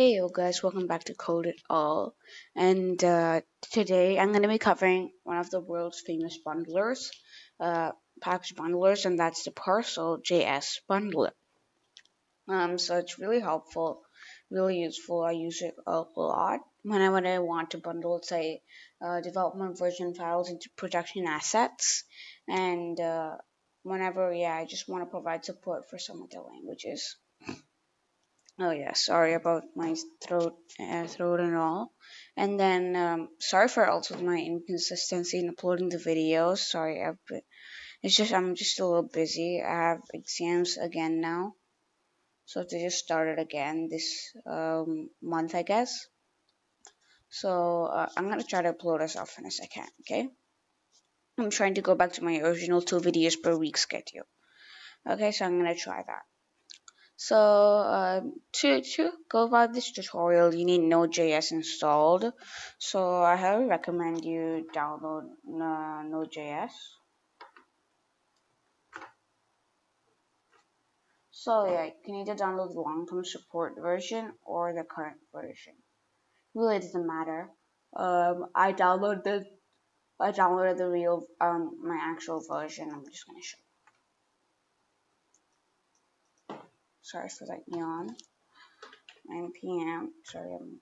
Hey yo guys, welcome back to Code It All. And uh, today I'm going to be covering one of the world's famous bundlers, uh, package bundlers, and that's the Parcel JS bundler. Um, so it's really helpful, really useful. I use it a lot whenever I want to bundle, say, uh, development version files into production assets, and uh, whenever, yeah, I just want to provide support for some of the languages. Oh yeah, sorry about my throat, uh, throat and all. And then um, sorry for also my inconsistency in uploading the videos. Sorry, I've been, it's just I'm just a little busy. I have exams again now, so they just started again this um, month, I guess. So uh, I'm gonna try to upload as often as I can. Okay. I'm trying to go back to my original two videos per week schedule. Okay, so I'm gonna try that. So uh, to, to go about this tutorial, you need Node.js installed. So I highly recommend you download uh, Node.js. So yeah, you can either download the long-term support version or the current version. Really doesn't matter. Um, I downloaded I downloaded the real um my actual version. I'm just gonna show. You. Sorry for that yawn. 9 p.m. Sorry, I'm.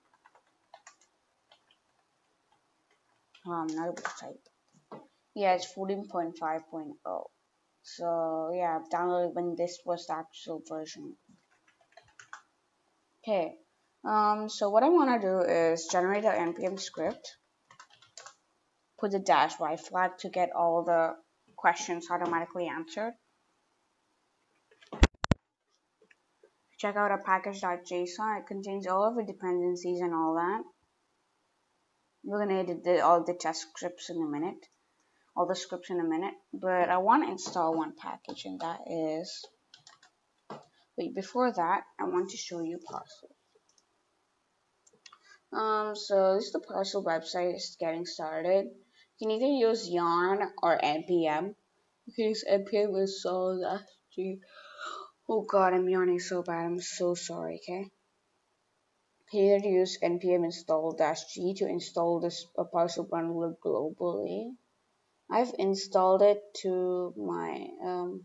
I'm not able to type. Yeah, it's 14.5.0. So, yeah, I've downloaded when this was the actual version. Okay. Um, so what I want to do is generate an npm script, put the dash y flag to get all the questions automatically answered. Check out our package.json. It contains all of the dependencies and all that. We're going to edit the, all the test scripts in a minute, all the scripts in a minute. But I want to install one package, and that is. Wait, before that, I want to show you Parcel. Um, so this is the Parcel website. It's getting started. You can either use Yarn or NPM. You can use NPM install that. Oh god, I'm yawning so bad. I'm so sorry, okay? Here to use npm install dash g to install this uh, parcel bundler globally. I've installed it to my um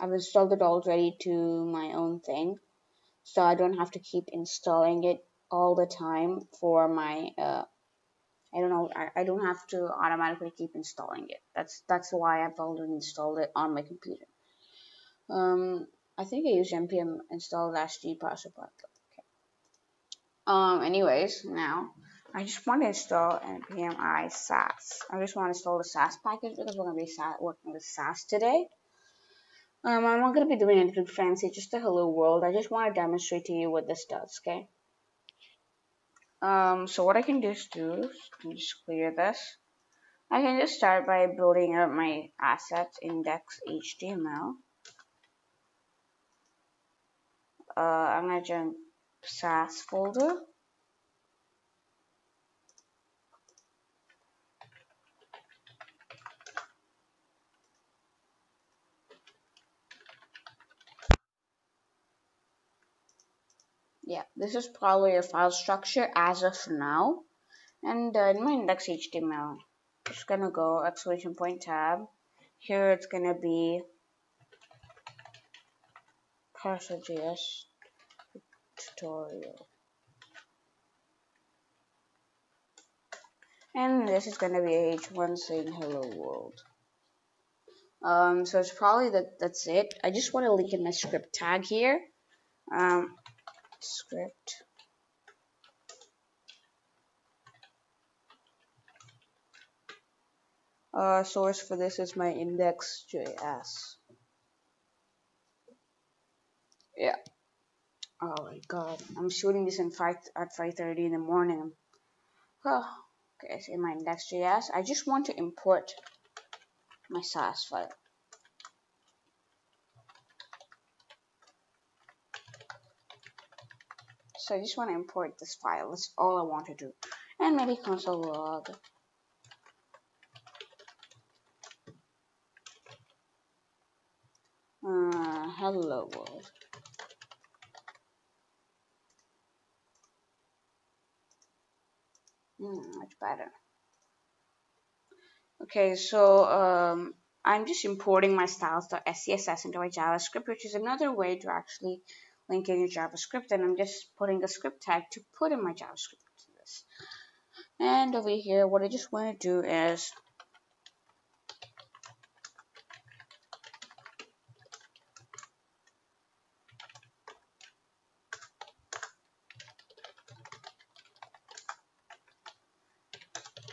I've installed it already to my own thing. So I don't have to keep installing it all the time for my uh I don't know I, I don't have to automatically keep installing it. That's that's why I've already installed it on my computer. Um I think I used npm install dash g parcel Okay. Um. Anyways, now I just want to install npm i Sass. I just want to install the Sass package because we're gonna be working with Sass today. Um, I'm not gonna be doing anything fancy, just a hello world. I just want to demonstrate to you what this does. Okay. Um. So what I can just do is just clear this. I can just start by building up my assets index HTML. Uh, I'm gonna join Sass folder. Yeah, this is probably your file structure as of now. And uh, in my index.html, just gonna go exclamation point tab. Here it's gonna be Parcel.js tutorial. And this is going to be H1 saying hello world. Um, so it's probably that that's it. I just want to link in my script tag here. Um, script. Uh, source for this is my index.js. Yeah. Oh my god. I'm shooting this in five at 5.30 in the morning. Oh, okay, so in my index.js, I just want to import my Sass file. So I just want to import this file. That's all I want to do. And maybe console log. Uh, hello world. Much better. Okay, so um, I'm just importing my styles.scss into my JavaScript, which is another way to actually link in your JavaScript. And I'm just putting a script tag to put in my JavaScript this. And over here, what I just want to do is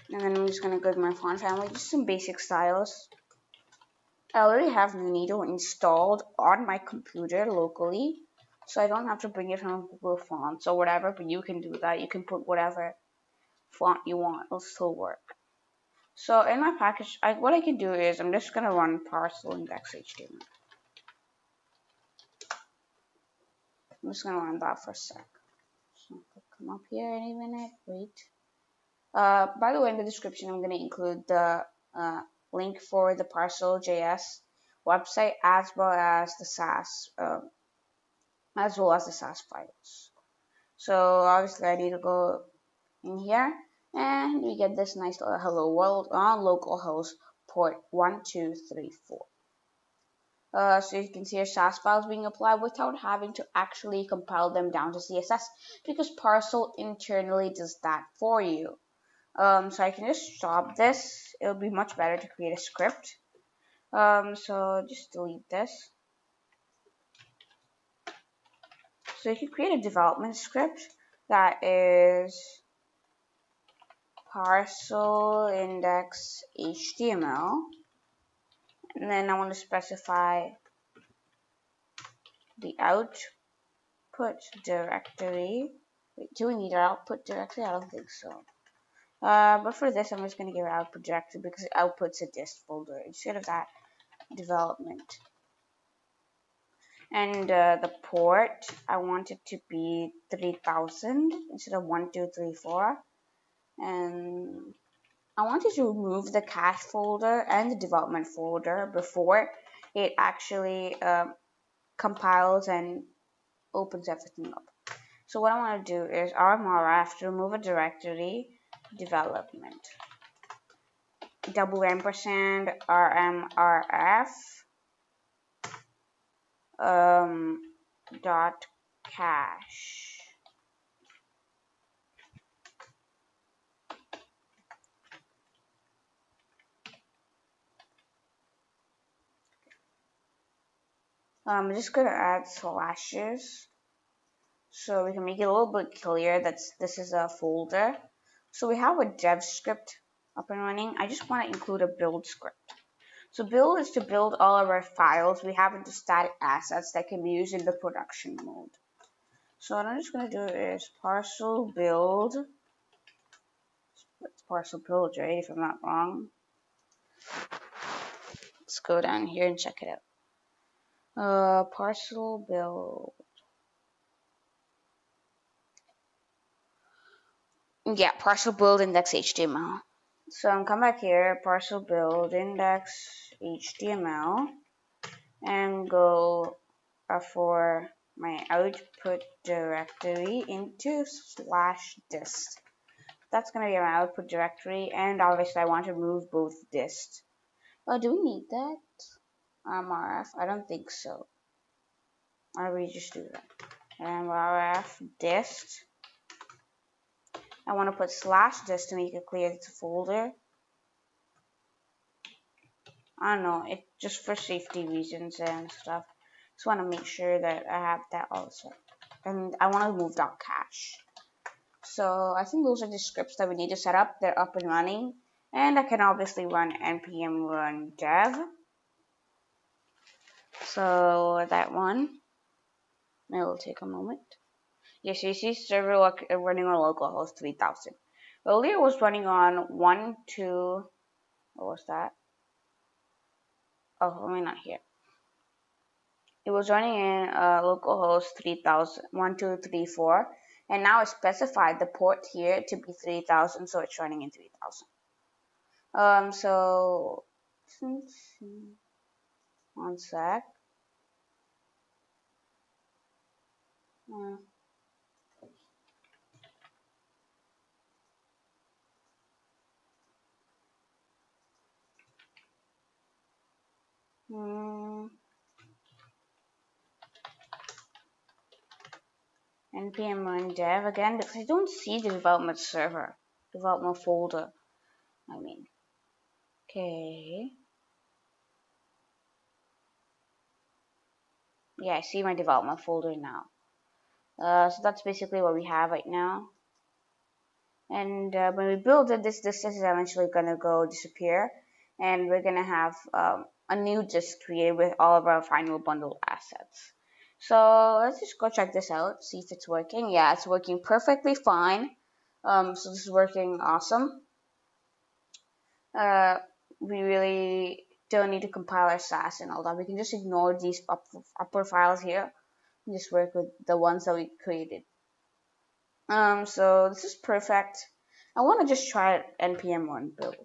and then I'm just gonna go to my font family, just some basic styles. I already have Nunito installed on my computer locally, so I don't have to bring it from Google Fonts or whatever, but you can do that. You can put whatever font you want, it'll still work. So in my package, I, what I can do is I'm just gonna run parcel index HTML. I'm just gonna run that for a sec. So come up here any minute, wait. Uh, by the way, in the description, I'm going to include the uh, link for the Parcel.js website as well as the Sass, uh, as well as the Sass files. So obviously, I need to go in here, and we get this nice little hello world on localhost port one two three four. Uh, so you can see your Sass files being applied without having to actually compile them down to CSS because Parcel internally does that for you. Um, so I can just stop this. It'll be much better to create a script. Um, so just delete this. So you can create a development script that is parcel index HTML. And then I want to specify the output directory. Wait, do we need our output directory? I don't think so. Uh, but for this, I'm just going to give it output directory because it outputs a dist folder instead of that development. And uh, the port, I want it to be 3000 instead of 1234. And I wanted to remove the cache folder and the development folder before it actually um, compiles and opens everything up. So what I want to do is rmrf to remove a directory development. Double ampersand rmrf um, dot cache. I'm just gonna add slashes so we can make it a little bit clear that this is a folder so we have a dev script up and running. I just want to include a build script. So build is to build all of our files we have into static assets that can be used in the production mode. So what I'm just going to do is parcel build. It's parcel build, right? If I'm not wrong. Let's go down here and check it out. Uh, parcel build. Yeah, parcel build index HTML. So I'm come back here, parcel build index HTML, and go for my output directory into slash dist. That's going to be my output directory, and obviously I want to move both dist. Oh, do we need that? Um, MRF? I don't think so. Why we just do that? MRF dist I want to put slash just to make it clear it's a folder. I don't know, it just for safety reasons and stuff. Just want to make sure that I have that also. And I want to remove .cache. So I think those are the scripts that we need to set up. They're up and running. And I can obviously run npm run dev. So that one, it will take a moment. Yes, you see server uh, running on localhost 3000. Earlier it was running on 1, 2, what was that? Oh, let me not here. It was running in uh, localhost 3000, 1, 2, 3, 4. And now I specified the port here to be 3000, so it's running in 3000. Um, so, one sec. Uh, Hmm. npm run dev again because I don't see the development server, development folder. I mean, okay. Yeah, I see my development folder now. Uh, so that's basically what we have right now. And uh, when we build it, this this is eventually to go disappear. And we're to have um, a new dist created with all of our final bundle assets. So let's just go check this out, see if it's working. Yeah, it's working perfectly fine. Um, so this is working awesome. Uh, we really don't need to compile our Sass and all that. We can just ignore these up, upper files here and just work with the ones that we created. Um, so this is perfect. I want to just try npm run build.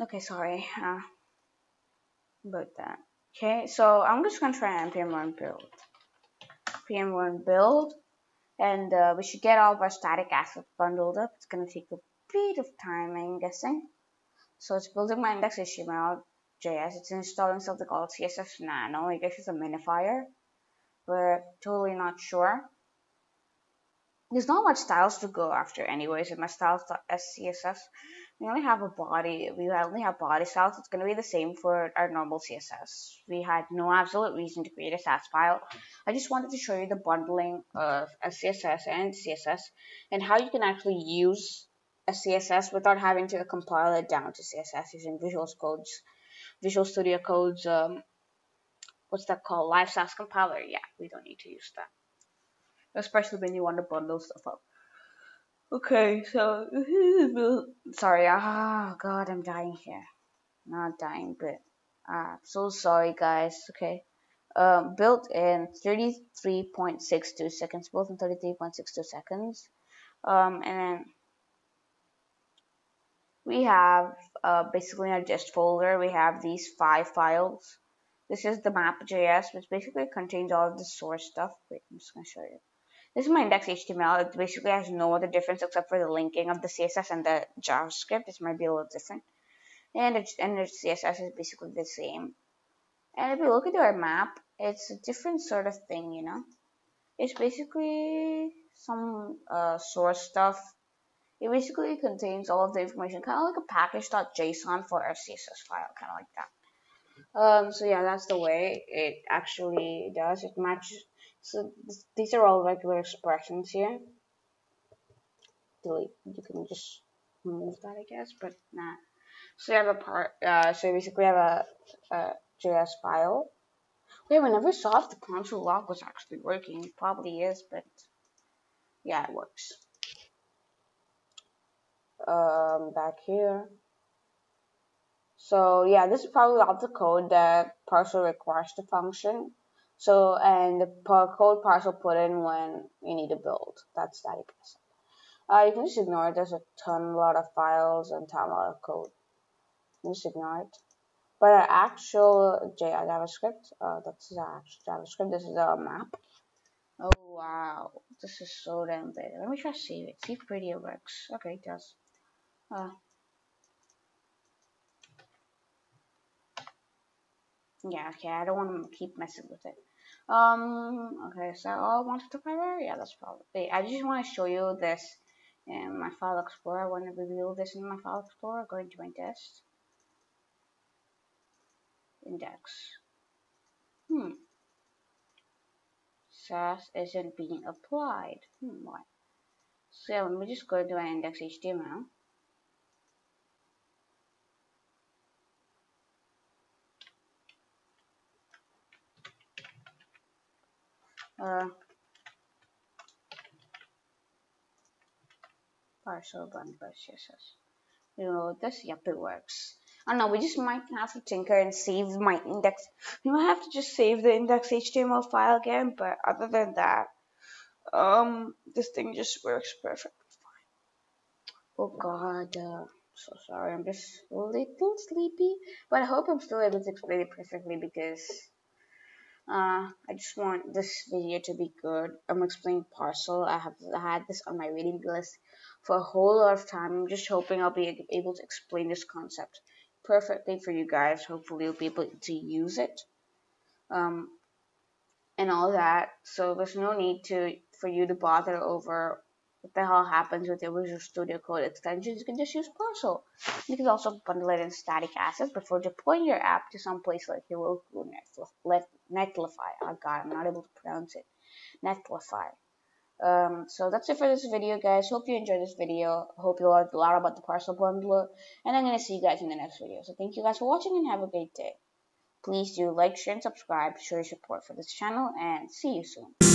Okay, sorry uh, about that. Okay, so I'm just gonna try npm run build. npm run build, and uh, we should get all of our static assets bundled up. It's gonna take a bit of time, I'm guessing. So it's building my index.html JS. It's installing something called cssnano. I guess it's a minifier. But totally not sure. There's not much styles to go after anyways in my styles.scss. We only have a body. We only have body styles. It's going to be the same for our normal CSS. We had no absolute reason to create a Sass file. I just wanted to show you the bundling of a CSS and CSS and how you can actually use a CSS without having to compile it down to CSS using Visual Code's Visual Studio Code's um, what's that called? Live Sass compiler. Yeah, we don't need to use that, especially when you want to bundle stuff up. Okay, so sorry. Ah, oh, God, I'm dying here. Not dying, but ah, so sorry, guys. Okay. Um, built in 33.62 seconds, built in 33.62 seconds. Um, and then we have uh, basically in our dist folder, we have these five files. This is the map.js, which basically contains all of the source stuff. Wait, I'm just to show you. This is my index.html. It basically has no other difference except for the linking of the CSS and the JavaScript. This might be a little different. And, it, and the CSS is basically the same. And if you look at our map, it's a different sort of thing, you know. It's basically some uh, source stuff it basically contains all of the information, kind of like a package.json for our CSS file, kind of like that. Um, so yeah, that's the way it actually does. It matches. So th these are all regular expressions here. Delete. You can just remove that, I guess, but nah. So we have a part. Uh, so basically, we have a, a JS file. Wait, we never saw if the console log was actually working. It probably is, but yeah, it works um, back here. So yeah, this is probably all the code that parcel requires to function. So, and the code parcel put in when you need to build. That's static asset. Uh, you can just ignore it. There's a ton, lot of files and ton, lot of code. You just ignore it. But our actual JavaScript, uh, that's our actual JavaScript. This is a map. Oh wow, this is so damn big. Let me try to save it. See if pretty it works. Okay, it does. Uh, yeah, okay, I don't want to keep messing with it. Um, okay, so all I wanted to cover? Yeah, that's probably, I just want to show you this in my file explorer. I want to reveal this in my file explorer. Going to my test. Index. Hmm. Sass isn't being applied. Hmm, why? So let me just go to my index.html. uh, partial bundle CSS. know this, yep, it works. I don't know, we just might have to tinker and save my index. We might have to just save the index HTML file again, but other than that, um, this thing just works perfectly fine. Oh god, uh, so sorry, I'm just a little sleepy, but I hope I'm still able to explain it perfectly because Uh, I just want this video to be good. I'm explaining parcel. I have had this on my reading list for a whole lot of time. I'm just hoping I'll be able to explain this concept perfectly for you guys. Hopefully, you'll be able to use it. Um, and all that. So there's no need to for you to bother over what the hell happens with your Visual Studio Code extensions. You can just use Parcel. You can also bundle it in static assets before deploying your app to some place like Heroku Netlify. Oh god, I'm not able to pronounce it. Netlify. Um, so that's it for this video, guys. Hope you enjoyed this video. Hope you learned a lot about the parcel bundler. And I'm going to see you guys in the next video. So thank you guys for watching and have a great day. Please do like, share, and subscribe show your support for this channel. And see you soon.